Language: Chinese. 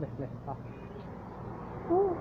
来来好。呜